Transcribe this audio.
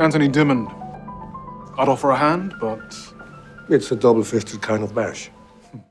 Anthony Dimmond. I'd offer a hand, but It's a double fisted kind of bash.